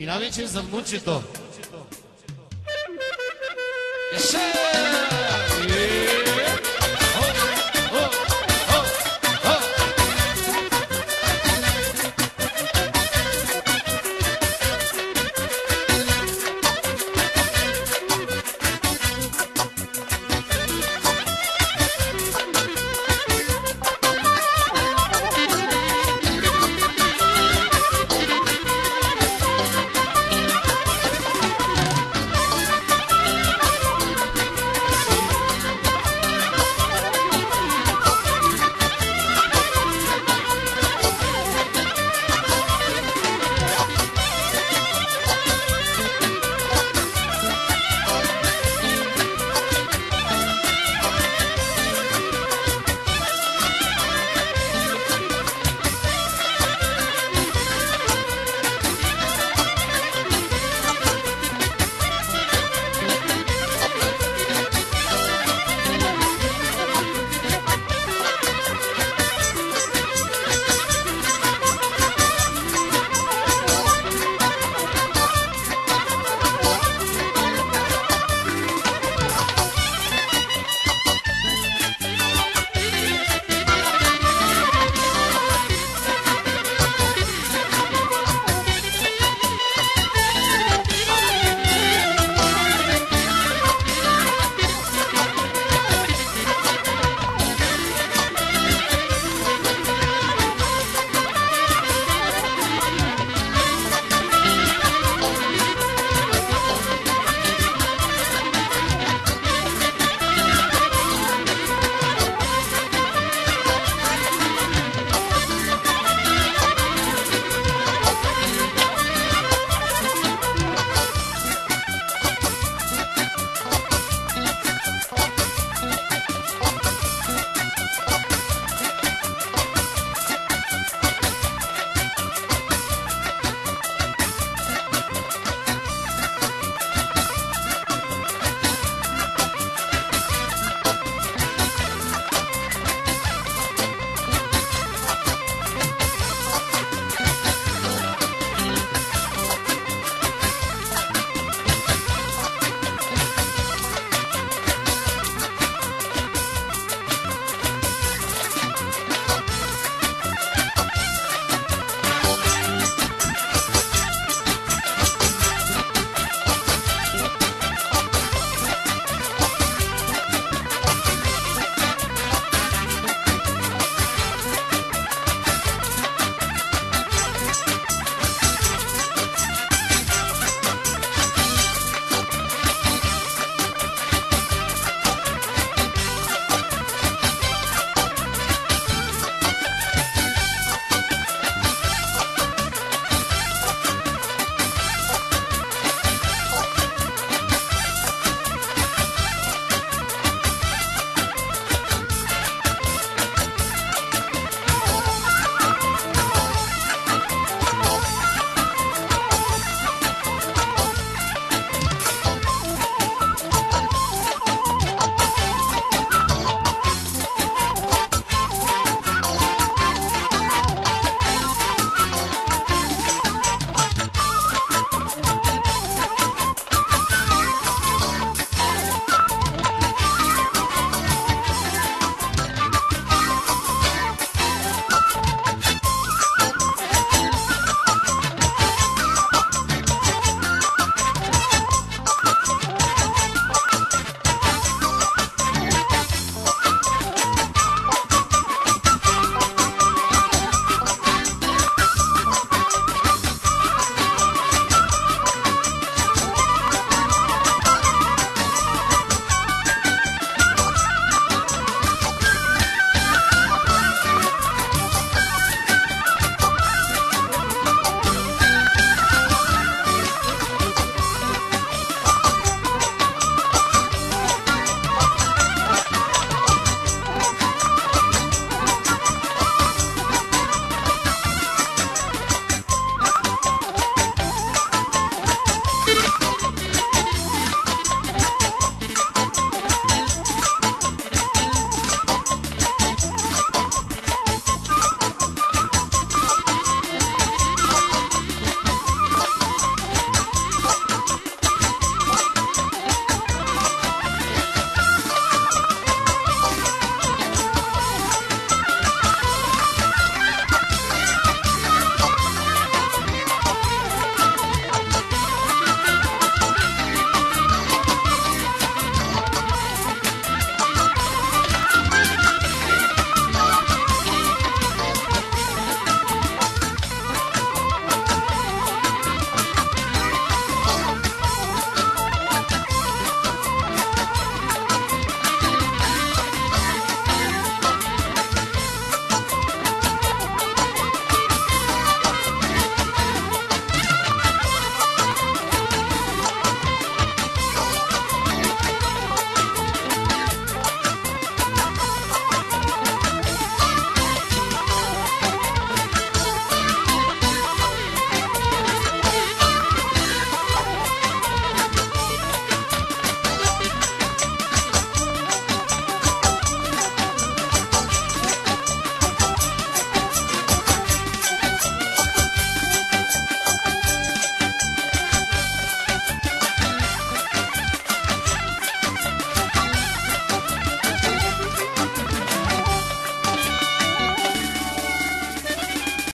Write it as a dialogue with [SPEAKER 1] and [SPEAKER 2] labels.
[SPEAKER 1] И навече за внучето. Еше!